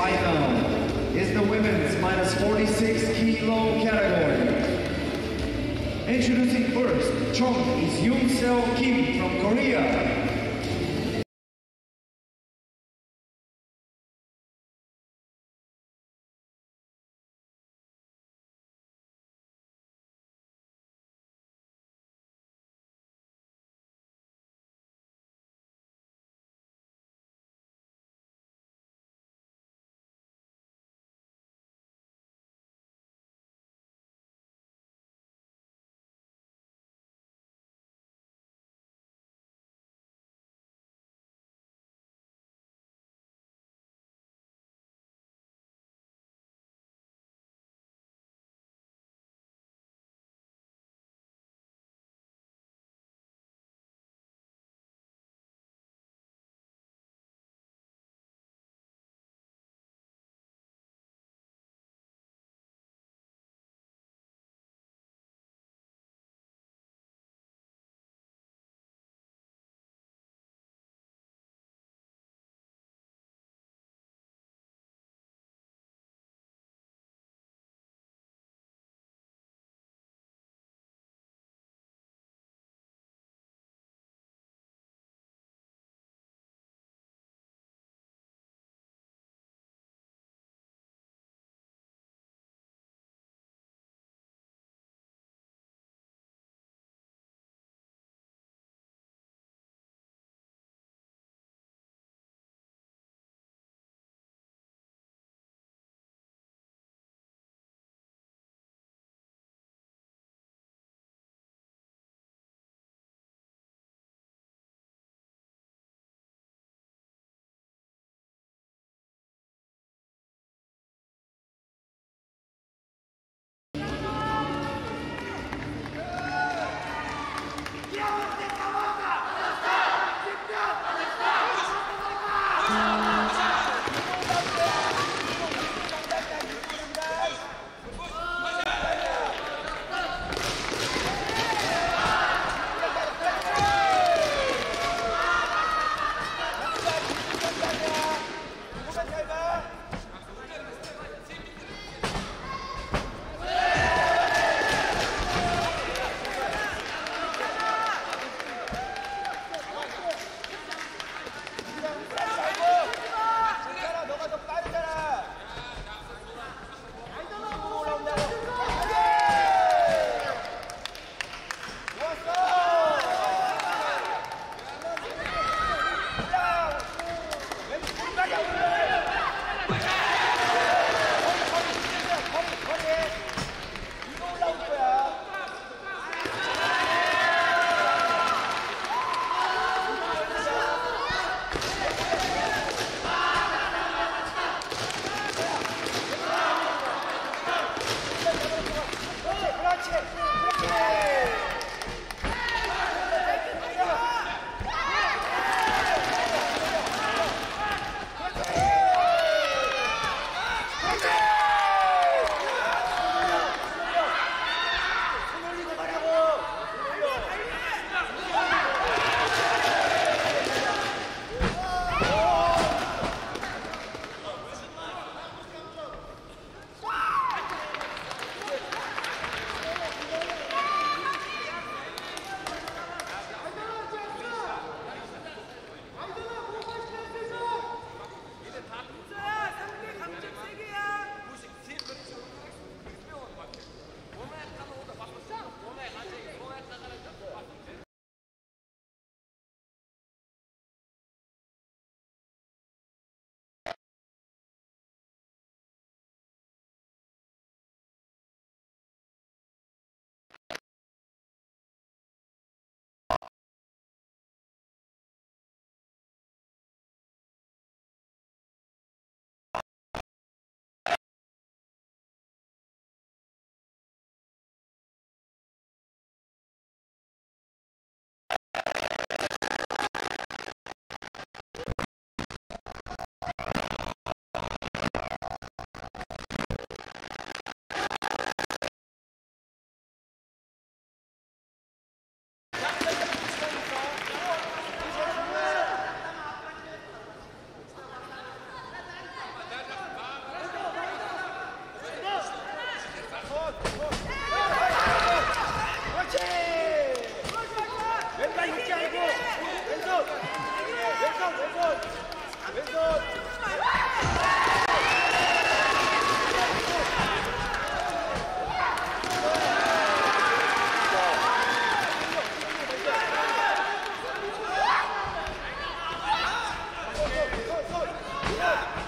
final is the women's minus 46 kilo category. Introducing first, Chong is Yoon Seo Kim from Korea. Yeah.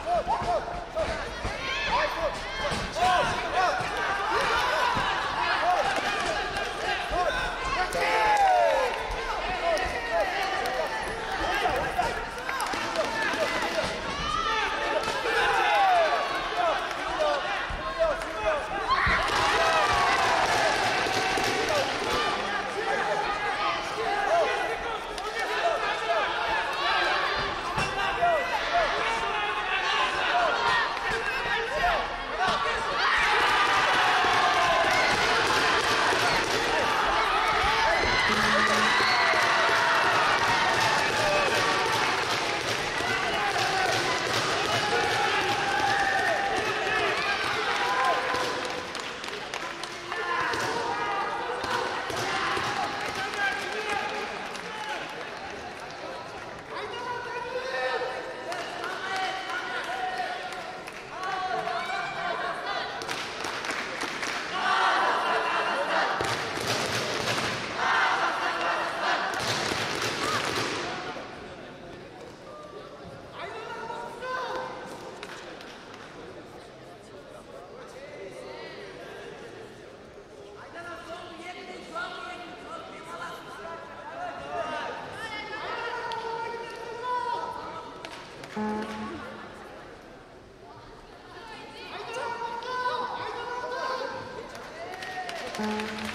머리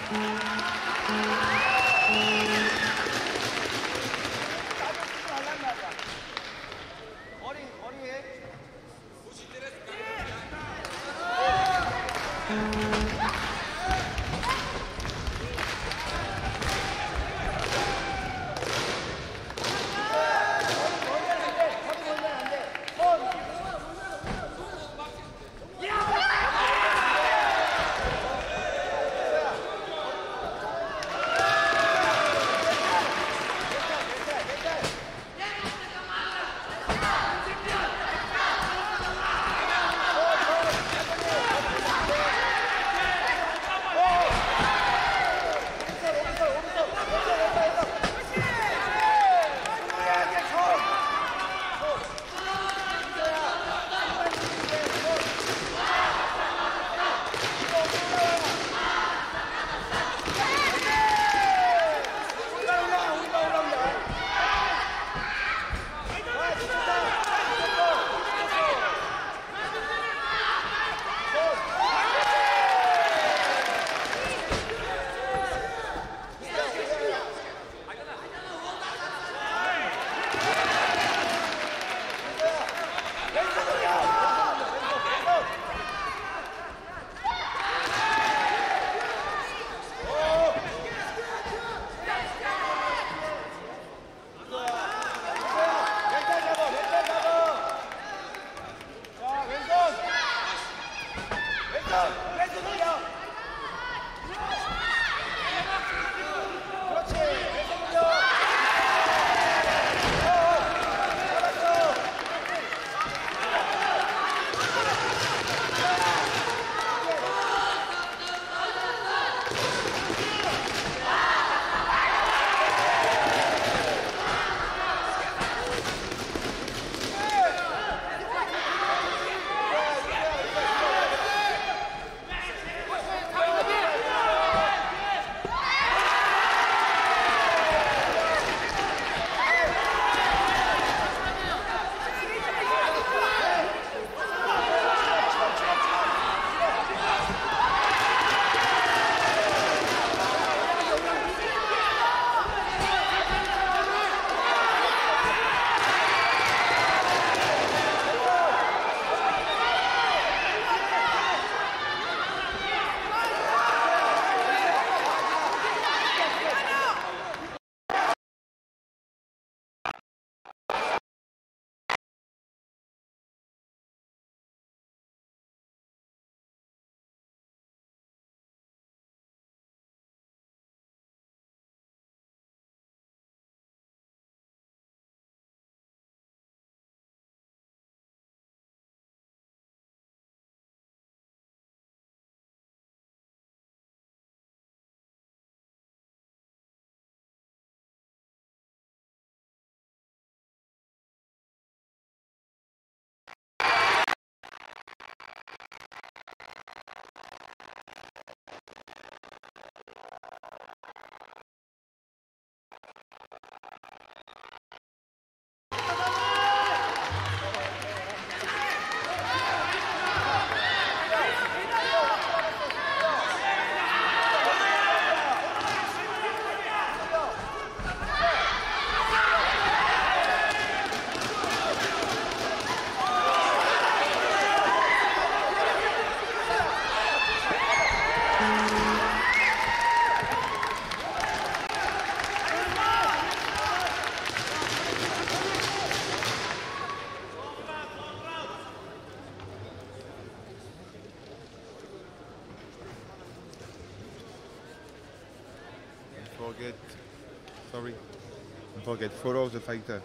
Follow the fighter.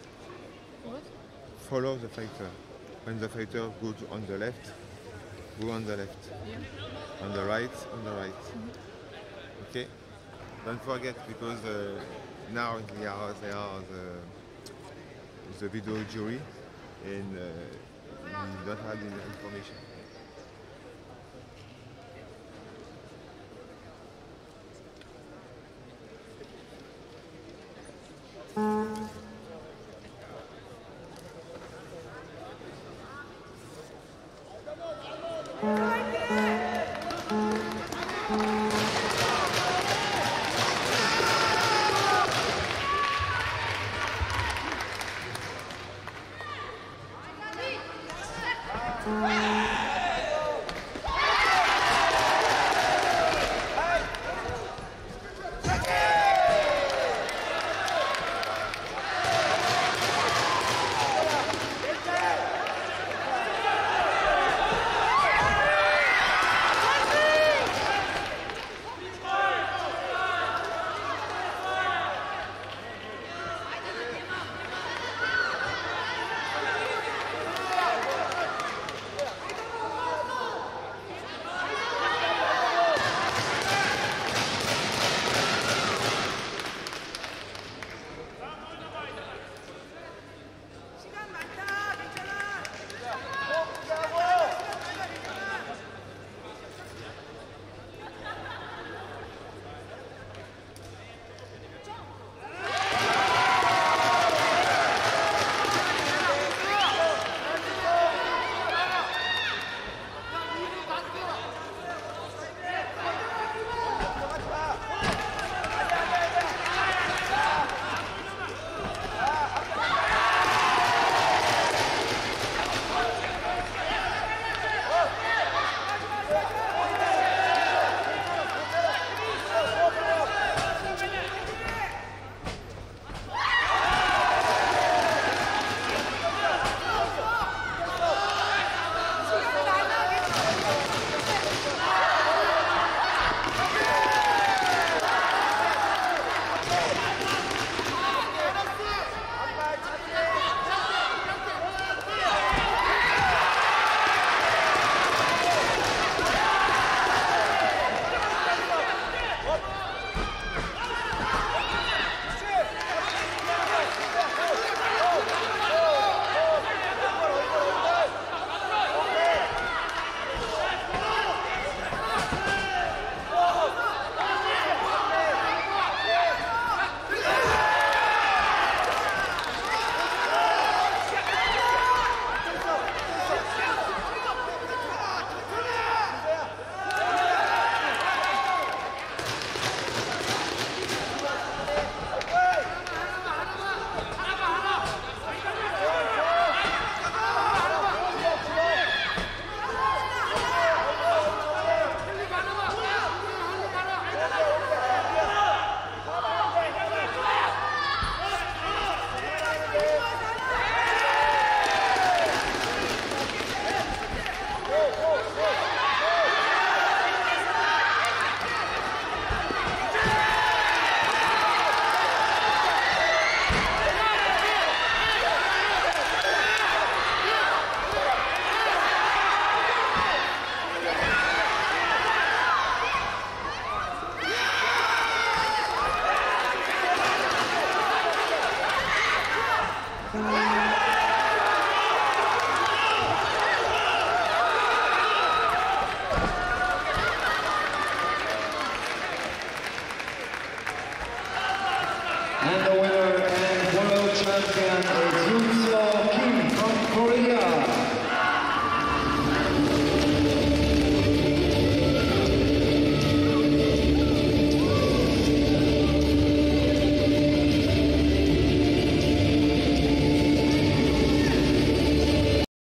What? Follow the fighter. When the fighter goes on the left, go on the left. Yeah. On the right, on the right. Okay. Don't forget because uh, now they are they are the the video jury and uh, we don't have the information. Hey!